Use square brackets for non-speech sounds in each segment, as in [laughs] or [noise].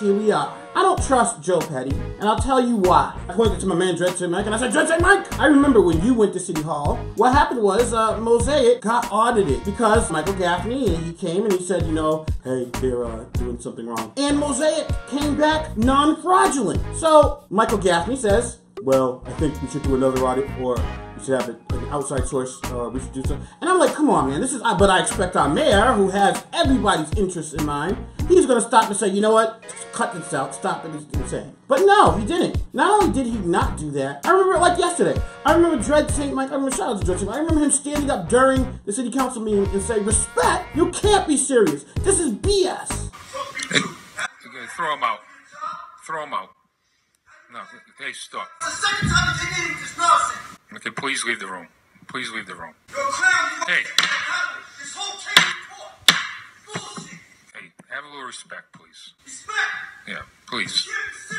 here we are. I don't trust Joe Petty, and I'll tell you why. I pointed to my man Dread Mike and I said, Dread Mike, I remember when you went to City Hall. What happened was uh, Mosaic got audited because Michael Gaffney, he came and he said, you know, hey, they're uh, doing something wrong. And Mosaic came back non-fraudulent. So Michael Gaffney says, well, I think we should do another audit or we should have an outside source, uh, we should do something. And I'm like, come on, man, this is, but I expect our mayor, who has everybody's interests in mind, he's gonna stop and say, you know what, cut this out, stop it, it's insane. But no, he didn't. Not only did he not do that, I remember it like yesterday. I remember Dred St. Mike, I remember, shout out to Dread St. Mike, I remember him standing up during the city council meeting and say, respect, you can't be serious. This is BS. Hey, okay, throw him out. Throw him out. No, hey, stop. The second time you keep eating this nonsense. Okay, please leave the room. Please leave the room. You're a clown. You Hey. This whole case is caught. Bullshit. Hey, have a little respect, please. Respect. Yeah, please.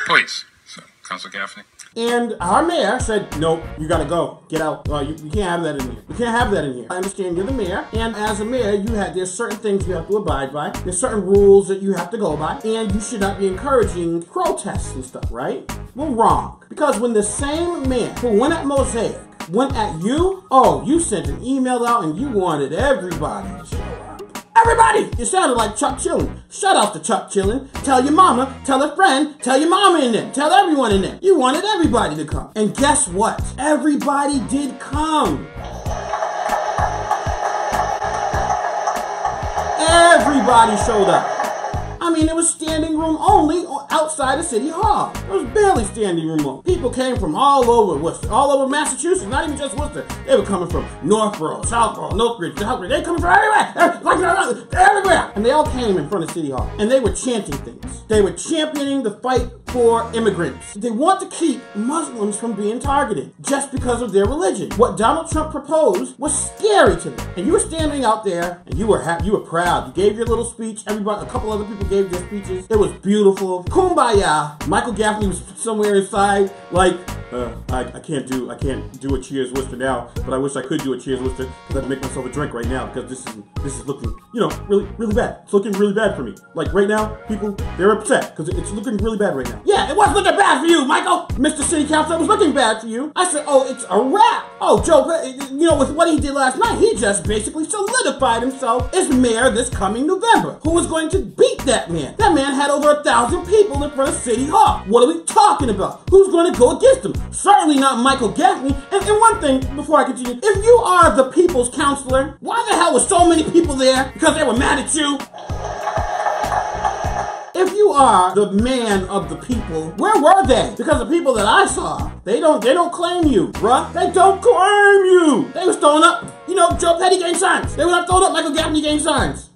Please. So, Council Gaffney. And our mayor said, nope, you gotta go. Get out. Uh, you, you can't have that in here. You can't have that in here. I understand you're the mayor, and as a mayor, you have there's certain things you have to abide by. There's certain rules that you have to go by, and you should not be encouraging protests and stuff, right? Well, wrong. Because when the same man who went at Mosaic went at you, oh, you sent an email out and you wanted everybody to show up. Everybody! You sounded like Chuck Chillin. Shut off the Chuck Chillin. Tell your mama, tell a friend, tell your mama in there, tell everyone in there. You wanted everybody to come. And guess what? Everybody did come. Everybody showed up. I mean, it was standing room only outside of City Hall. It was barely standing room only. People came from all over Worcester, all over Massachusetts, not even just Worcester. They were coming from Northborough, Southborough, Northbridge, Southbridge. They coming from everywhere, everywhere. And they all came in front of City Hall, and they were chanting things. They were championing the fight for immigrants. They want to keep Muslims from being targeted just because of their religion. What Donald Trump proposed was scary to them. And you were standing out there, and you were happy, you were proud. You gave your little speech. Everybody, a couple other people gave their speeches. It was beautiful. Kumbaya. Michael Gaffney was somewhere inside, like, uh, I, I can't do I can't do a Cheers Worcester now, but I wish I could do a Cheers Worcester because I have to make myself a drink right now because this is this is looking you know really really bad. It's looking really bad for me. Like right now, people they're upset because it's looking really bad right now. Yeah, it was looking bad for you, Michael, Mr. City Council. It was looking bad for you. I said, oh, it's a wrap. Oh, Joe, you know with what he did last night, he just basically solidified himself as mayor this coming November. Who was going to beat that man? That man had over a thousand people in front of City Hall. What are we talking about? Who's going to go against him? Certainly not Michael Gaffney. And, and, one thing before I continue, if you are the people's counselor, why the hell were so many people there? Because they were mad at you? If you are the man of the people, where were they? Because the people that I saw, they don't they don't claim you, bruh. They don't claim you. They was throwing up, you know, Joe Petty gang signs. They were not throwing up Michael Gaffney gang signs.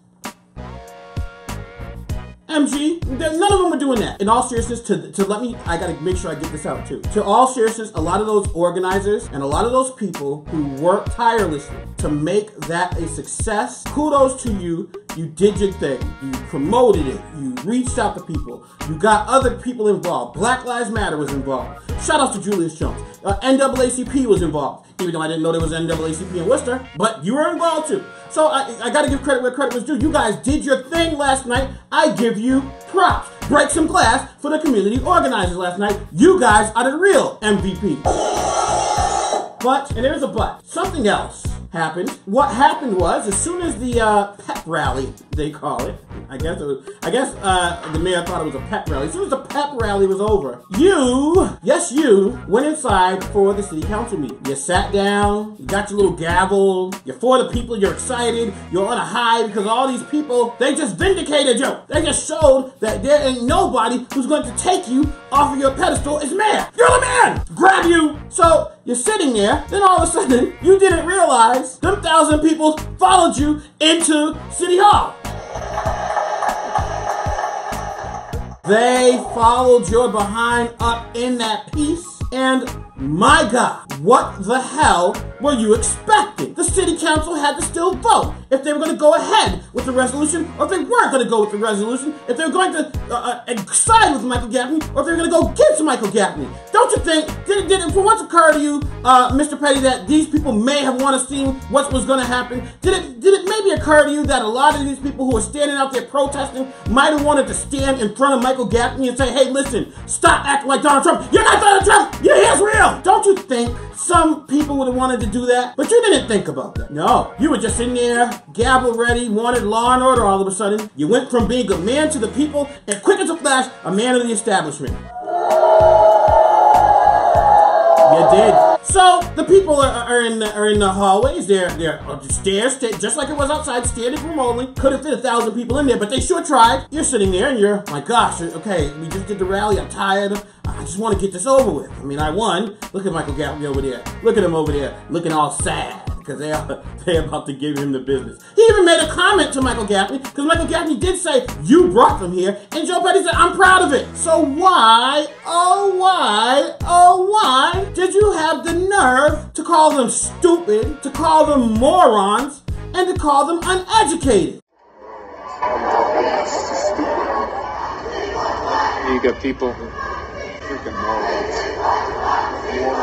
MG, none of them are doing that. In all seriousness, to, to let me, I gotta make sure I get this out too. To all seriousness, a lot of those organizers and a lot of those people who work tirelessly to make that a success, kudos to you. You did your thing. You promoted it. You reached out to people. You got other people involved. Black Lives Matter was involved. Shout out to Julius Jones. Uh, NAACP was involved, even though I didn't know there was NAACP in Worcester, but you were involved too. So I, I gotta give credit where credit was due. You guys did your thing last night. I give you props. Break some glass for the community organizers last night. You guys are the real MVP. But, and there's a but, something else happened. What happened was, as soon as the uh, pep rally, they call it, I guess it was, I guess uh, the mayor thought it was a pep rally. As soon as the pep rally was over, you, yes you, went inside for the city council meeting. You sat down, you got your little gavel, you're for the people, you're excited, you're on a high because all these people, they just vindicated you. They just showed that there ain't nobody who's going to take you off of your pedestal as mayor. You're the man! Grab you! So, you're sitting there, then all of a sudden, you didn't realize them thousand people followed you into City Hall. They followed your behind up in that piece, and my God, what the hell were you expecting? The city council had to still vote if they were going to go ahead with the resolution or if they weren't going to go with the resolution, if they were going to uh, uh, side with Michael Gaffney or if they were going to go against Michael Gaffney. Don't you think, did it, did it for once occur to you, uh, Mr. Petty, that these people may have wanted to see what was going to happen? Did it, did it maybe occur to you that a lot of these people who are standing out there protesting might have wanted to stand in front of Michael Gaffney and say, hey, listen, stop acting like Donald Trump. You're not Donald Trump. Your hair's real. Don't you think some people would have wanted to do that? But you didn't think about that. No, you were just in there, gavel ready, wanted law and order all of a sudden. You went from being a man to the people and quick as a flash, a man of the establishment. You did. So the people are, are in the, are in the hallways. They're they're stairs, just like it was outside, standing room only. Could have fit a thousand people in there, but they sure tried. You're sitting there and you're, my gosh, okay, we just did the rally. I'm tired. I just want to get this over with. I mean, I won. Look at Michael Gaffney over there. Look at him over there, looking all sad because they are [laughs] they about to give him the business. He even made a comment to Michael Gaffney because Michael Gaffney did say you brought them here, and Joe Petty said I'm proud of it. So why, oh why, oh why did you have the nerve to call them stupid, to call them morons, and to call them uneducated? You got people freaking. Morons,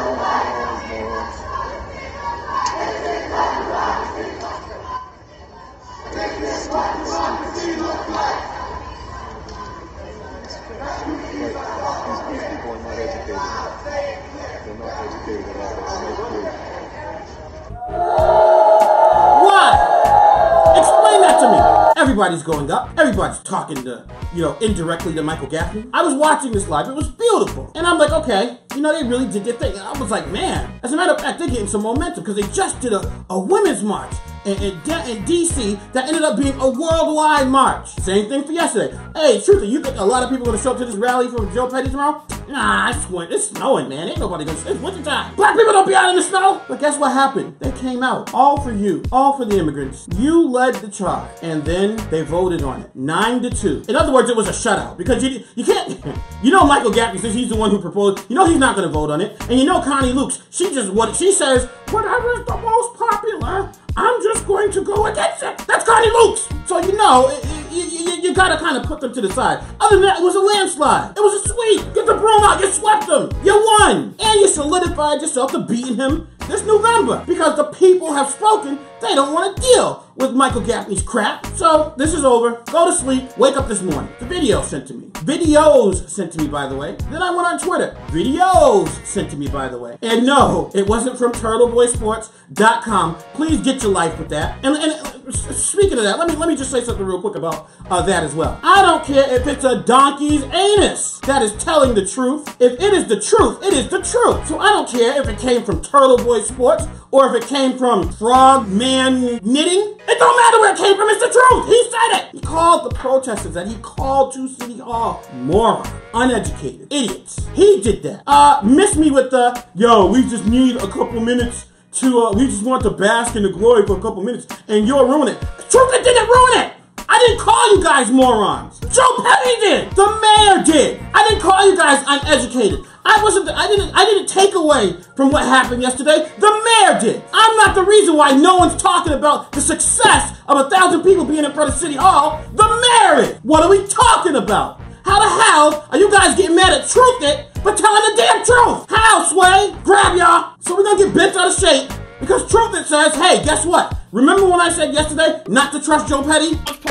Everybody's going up. Everybody's talking to, you know, indirectly to Michael Gaffney. I was watching this live. It was beautiful. And I'm like, okay, you know, they really did their thing. I was like, man, as a matter of fact, they're getting some momentum because they just did a, a women's march in, in, in, DC that ended up being a worldwide march. Same thing for yesterday. Hey, truth, you think a lot of people are to show up to this rally from Joe Petty tomorrow? Nah, it's, it's snowing, man. Ain't nobody to. It's winter time. Black people don't be out in the snow. But guess what happened? They came out. All for you. All for the immigrants. You led the charge. And then they voted on it. Nine to two. In other words, it was a shutout because you you can't. [laughs] You know Michael Gaffney says he's the one who proposed. You know he's not to vote on it. And you know Konnie Lukes. She just what she says. Whatever's the most popular. I'm just going to go against it. That's Konnie Lukes. So you know, you, you, you gotta kind of put them to the side. Other than that, it was a landslide. It was a sweep. Get the broom out. You swept them. You won. And you solidified yourself to beating him this November. Because the people have spoken. They don't want to deal with Michael Gaffney's crap. So this is over. Go to sleep. Wake up this morning. The video sent to me. Videos sent to me, by the way. Then I went on Twitter. Videos sent to me, by the way. And no, it wasn't from TurtleBoySports.com. Please get your life with that. And, and speaking of that, let me let me just say something real quick about uh, that as well. I don't care if it's a donkey's anus that is telling the truth. If it is the truth, it is the truth. So I don't care if it came from Turtle Boy Sports or if it came from Frogman Knitting. It don't matter where it came from. It's the truth. He said it. He called the protesters that he called to City Hall moron, uneducated, idiots. He did that. Uh, miss me with the yo. We just need a couple minutes to. Uh, we just want to bask in the glory for a couple minutes, and you'll ruin it. Truth, it didn't ruin it. I didn't call you guys morons. Joe Petty did. The mayor did. I didn't call you guys uneducated. I wasn't. I didn't. I didn't take away from what happened yesterday. The mayor did. I'm not the reason why no one's talking about the success of a thousand people being in front of City Hall. The mayor is. What are we talking about? How the hell are you guys getting mad at Truth It, but telling the damn truth? How, Sway? Grab y'all. So we're gonna get bent out of shape because Truth It says, hey, guess what? Remember when I said yesterday not to trust Joe Petty?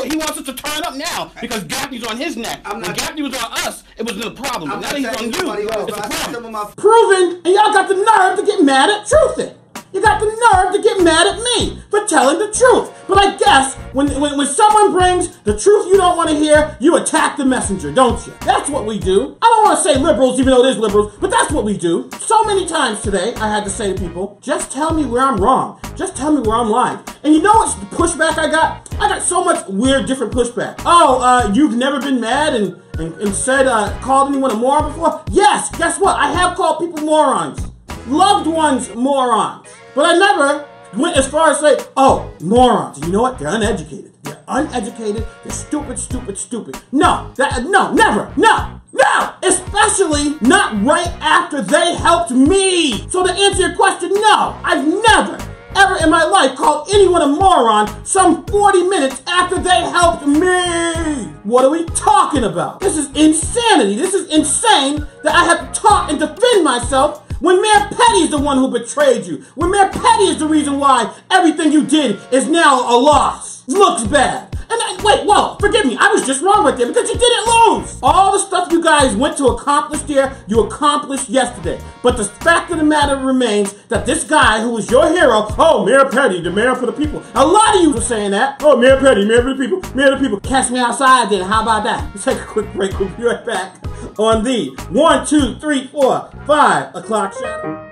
He wants us to turn up now because Gaffney's on his neck. I'm when Gaffney was on us, it wasn't a problem. I'm now that he's on you, else, it's but a I said problem. some of my- Proven, and y'all got the nerve to get mad at Truth It. You got the nerve to get mad at me for telling the truth. But I guess when, when, when someone brings the truth you don't want to hear, you attack the messenger, don't you? That's what we do. I don't want to say liberals, even though it is liberals, but that's what we do. So many times today, I had to say to people, just tell me where I'm wrong. Just tell me where I'm lying. And you know what's the pushback I got? I got so much weird, different pushback. Oh, uh, you've never been mad and, and, and said, uh, called anyone a moron before? Yes, guess what? I have called people morons. Loved ones morons. But I never went as far as say, oh, morons. You know what? They're uneducated. They're uneducated, they're stupid, stupid, stupid. No, that no, never, no, no, especially not right after they helped me. So to answer your question, no, I've never ever in my life called anyone a moron some 40 minutes after they helped me. What are we talking about? This is insanity. This is insane that I have to talk and defend myself when Mayor Petty is the one who betrayed you. When Mayor Petty is the reason why everything you did is now a loss. Looks bad. And I, wait, whoa, forgive me. I was just wrong right there because you didn't lose. All the stuff you guys went to accomplish there, you accomplished yesterday. But the fact of the matter remains that this guy who was your hero, oh, Mayor Petty, the mayor for the people. A lot of you were saying that. Oh, Mayor Petty, mayor for the people, mayor of the people. Catch me outside then. How about that? Let's [laughs] take a quick break. We'll be right back on the one, two, three, four, five o'clock show.